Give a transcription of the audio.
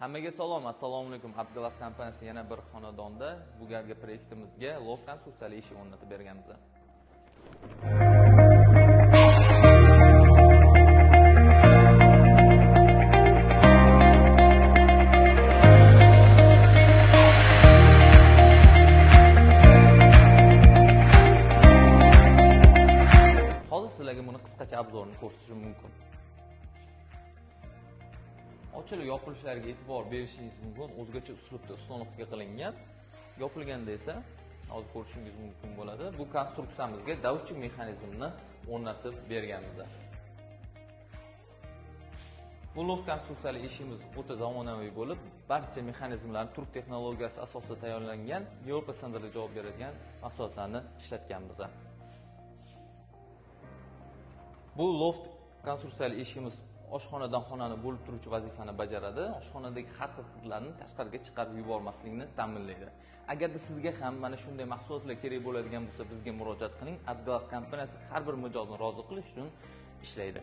Hammaga salom, assalomu alaykum. Abglas kompaniyasi yana bir xonadonda bu galgi proyektimizga lofkan konstruksiyali eshik o'rnatib berganmiz. Hozir sizlarga buni qisqacha obzorini ko'rsatishim mumkin. Ochilib yopilishlariga e'tibor berishingiz mumkin. O'zgacha uslubda ustonovka qilingan. Yopilganda esa hozir ko'rishingiz mumkin bo'ladi bu konstruksiyamizga davchik mexanizmni o'rnatib berganmiz bu loft konstruksiyali eshigimiz o'ta zamonaviy bo'lib barcha mexanizmlarni turk texnologiyasi asosida tayyorlangan yevropa standartiga javob beradigan mahsulotlarni ishlatganmiz bu loft konstruksiyali eshigimiz oshxonadan xonani bo'lib turuvchi vazifani bajaradi. Oshxonadagi har xil hidlarni tashqariga chiqarib yubormaslikni ta'minlaydi. Agarda sizga ham mana shunday mahsulotlar kerak bo'ladigan bo'lsa bizga murojaat qiling. Adglas kompaniyasi har bir mijozni rozi qilish uchun ishlaydi.